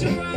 sure.